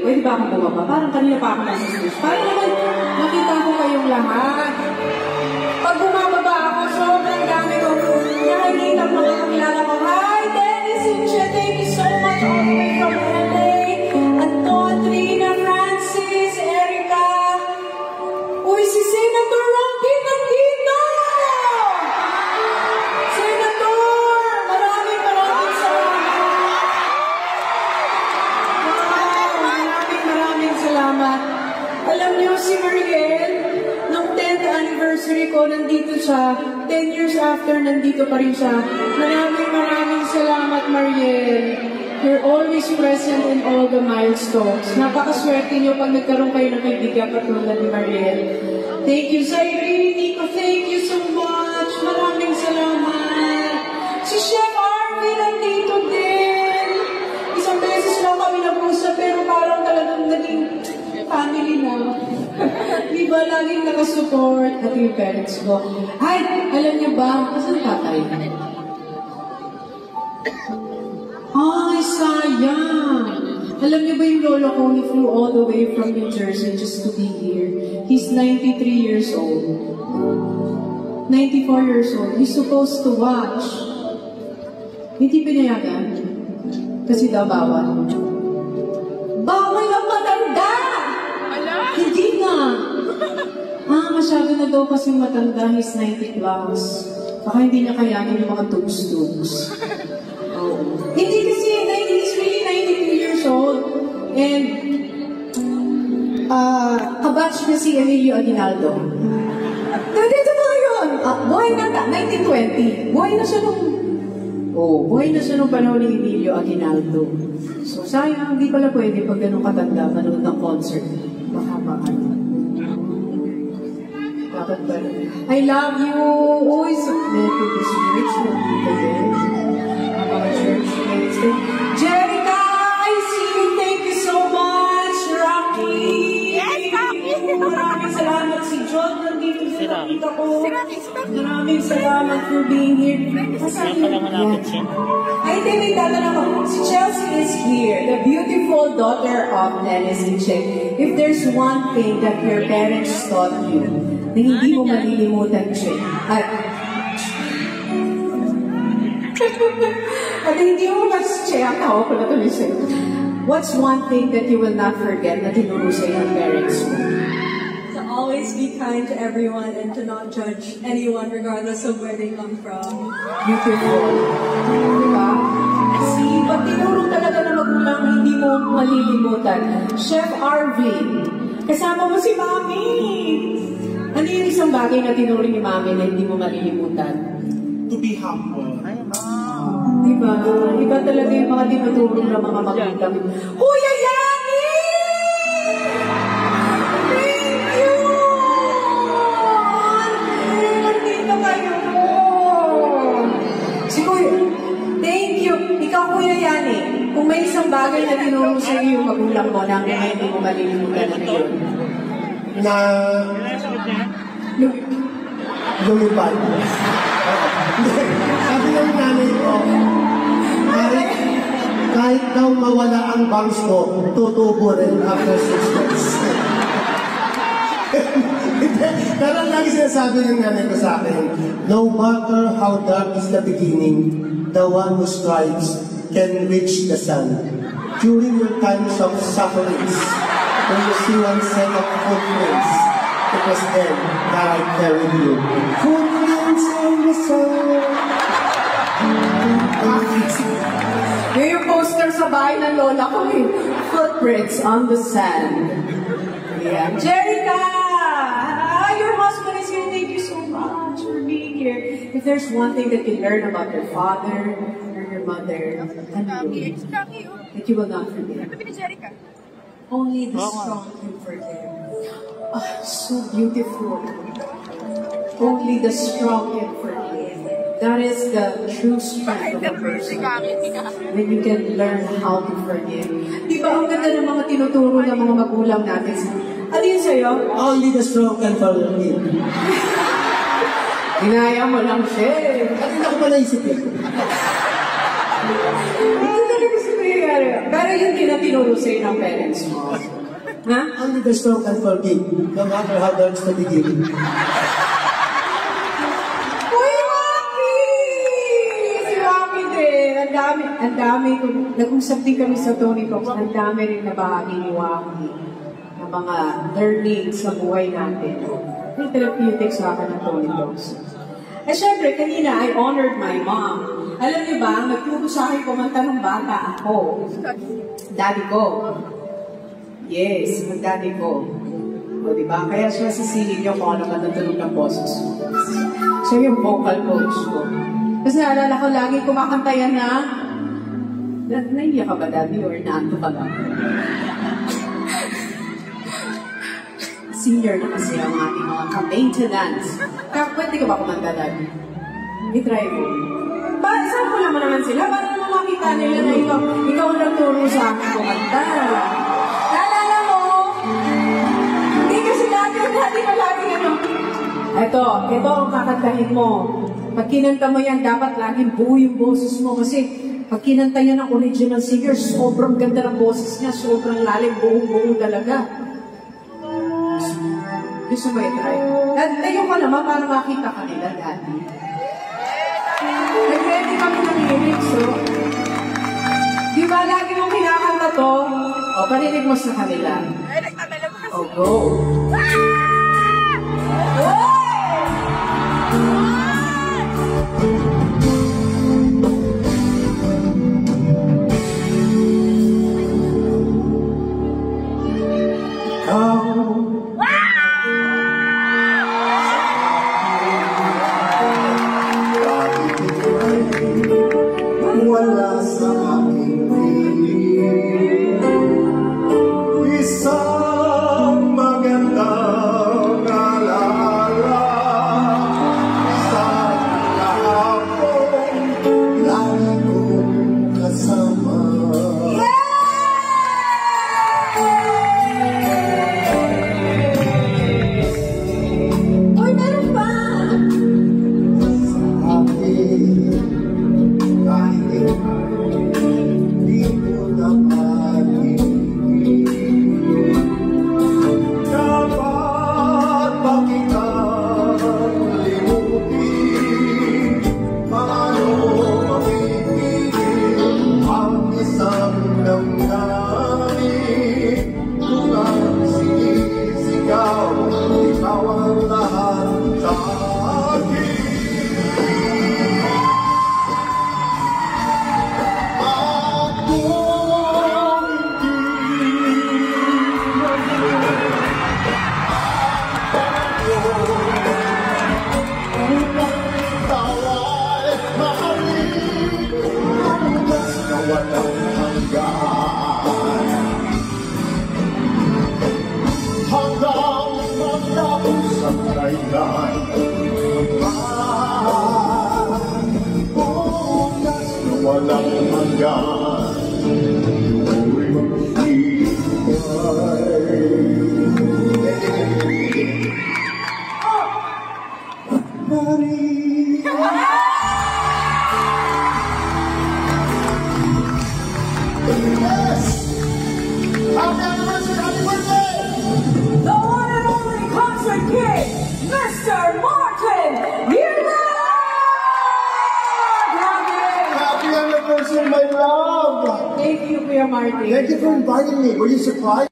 pwede ba akong bumaba? Parang kanina pa ako nasa stage. Parang naman, nakita ko kayong lahat. Pag bumababa ako, sobrang dami ko. Nakikita mga kakilala ko. Anniversary ko, nandito siya. 10 years after, nandito pa rin siya. Maraming maraming salamat, Mariel. You're always present in all the milestones. Napakaswerte niyo pag nagkaroon kayo ng kaibigan katulad ni Mariel. Thank you, Zairi, Nico. Nakasupport at yung parents ko. Ay, alam niyo ba, asan tatay? Ay, sayang. Alam niyo ba yung lolo ko, he flew all the way from New Jersey just to be here. He's 93 years old. 94 years old. He's supposed to watch. Hindi pinayagan. Kasi daw. Bawal masyado na daw kasi matanda. He's 90 plus. Baka hindi niya kayanin yung mga tugs-tugs. Oo. Hindi kasi, 90, he's really 93 years old. And, ah, kabatch niya si Emilio Aguinaldo. Nandito ba yun? Ah, buhay na, ta- 1920. Buhay na siya nung Oh, buhay na siya nung panahon ni Emilio Aguinaldo. So, sayang, hindi pala pwede pag ganun katanda, manood ng concert. Baka maano. Dapat ba? I love you. Uy, sa neto this rich na dito din. Ang mga church mates. Jerica, si John. Nandito din nakita ko. Maraming salamat for being here. Saan pala malapit siya? Ay, hindi, may tatanong ako. Si Chelsea is here, the beautiful daughter of Dennis and Che. If there's one thing that your parents taught you, na hindi mo malilimutan, Che, at at hindi mo mas Che, ang tawa ko na tuloy sa'yo. What's one thing that you will not forget na tinuro sa'yo ng parents mo? Always be kind to everyone and to not judge anyone regardless of where they come from. Beautiful. Diba? See, pag tinuro talaga na magulang, hindi mo malilimutan. Chef Arvin, kasama mo si Mami. Ano yung isang bagay na tinuro ni Mami na hindi mo malilimutan? To be humble. Diba? Iba talaga yung mga tinuturo ng mga magulang. Kuya Yani! May isang bagay na tinuro sa iyo yung magulang mo na hindi mo malilimutan na yun. Na lumipad. Sabi ng nanay ko, kahit, kahit daw mawala ang bangs ko, tutubo rin after six months. Pero lagi sinasabi ng nanay ko sa akin, no matter how dark is the beginning, the one who strives can reach the sun. During your times of sufferings, when you see one set of footprints, it was then that I carried you. Footprints on the sun. yun yung poster sa bahay ng lola ko eh. Footprints on the sand. Yeah. Jerica! Your husband is here. Thank you so much for being here. If there's one thing that you learn about your father your mother, ano it's Rocky. oh. that you will not Jerica. Only the strong can forgive. Ah, so beautiful. Only the strong can forgive. That is the true strength of a person. When you can learn how to forgive. Di ba ang ganda ng mga tinuturo ng mga magulang natin? Ano yun sa'yo? Only the strong can forgive. Ginaya mo lang siya eh. Kanina ko pa naisip Ito talaga si Kuya Pero yun din ang tinuro sa'yo ng parents mo. Ha? Only the strong can forgive, no matter how dark the beginning. Ang dami, ang dami. ko- Nag-usap din kami sa Tony Talks. Ang dami rin na bahagi ni Waki na mga learnings sa buhay natin. May therapeutic sa akin ng Tony Talks. Eh, syempre, kanina, I honored my mom. Alam niyo ba, nagturo sa akin kumanta ng bata ako. Daddy ko. Yes, ang daddy ko. O, di ba? Kaya siya sisingin niyo kung ano man natunog ng boses. Siya yung vocal coach ko. Kasi naalala ko lagi kumakanta yan na na naiyak ka ba, daddy, or naanto ka lang? Senior na kasi ang ating mga ka-maintenance. Ka pwede ka ba kumanta, daddy? I-try mo. Ba, sample naman naman sila para naman makita nila na ikaw, ikaw ang nagturo sa akin kumanta. Naalala mo? Hindi kasi dati dati ka lagi ano. Eto, ito ang kakantahin mo. Pag kinanta mo yan, dapat laging buo yung boses mo kasi pag kinanta yan ng original singer, sobrang ganda ng boses niya, sobrang lalim, buong-buo talaga. Gusto mo i-try? Tayo ka naman para makita ka nila, daddy. Nag-ready kami ng lyrics, oh. Di ba lagi mong kinakanta to? O, parinig mo sa kanila. Ay, nagtatalabas. O, go. Ikaw, inviting me. Were you surprised?